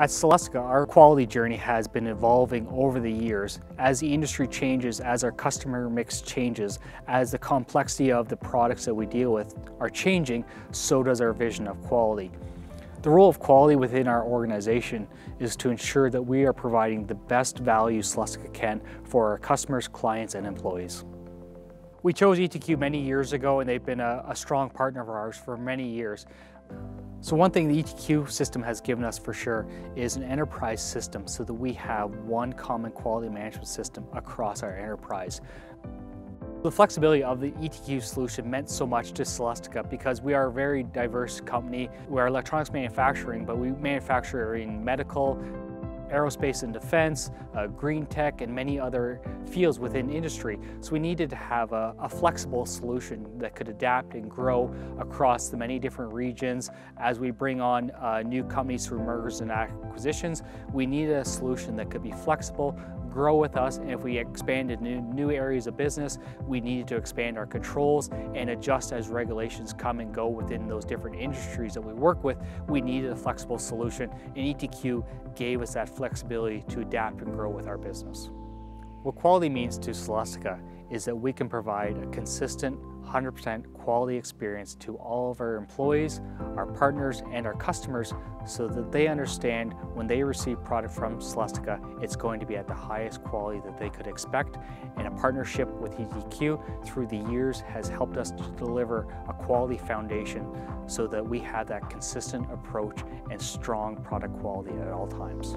At Celestica, our quality journey has been evolving over the years as the industry changes, as our customer mix changes, as the complexity of the products that we deal with are changing, so does our vision of quality. The role of quality within our organization is to ensure that we are providing the best value Celestica can for our customers, clients, and employees. We chose ETQ many years ago and they've been a, a strong partner of ours for many years. So one thing the ETQ system has given us for sure is an enterprise system so that we have one common quality management system across our enterprise. The flexibility of the ETQ solution meant so much to Celestica because we are a very diverse company. We are electronics manufacturing, but we manufacture in medical, aerospace and defense, uh, green tech, and many other fields within industry. So we needed to have a, a, flexible solution that could adapt and grow across the many different regions. As we bring on uh, new companies through mergers and acquisitions, we needed a solution that could be flexible, grow with us. And if we expanded new, new areas of business, we needed to expand our controls and adjust as regulations come and go within those different industries that we work with. We needed a flexible solution and ETQ gave us that flexibility to adapt and grow with our business. What quality means to Celestica is that we can provide a consistent 100% quality experience to all of our employees, our partners, and our customers so that they understand when they receive product from Celestica, it's going to be at the highest quality that they could expect. And a partnership with ETQ through the years has helped us to deliver a quality foundation so that we have that consistent approach and strong product quality at all times.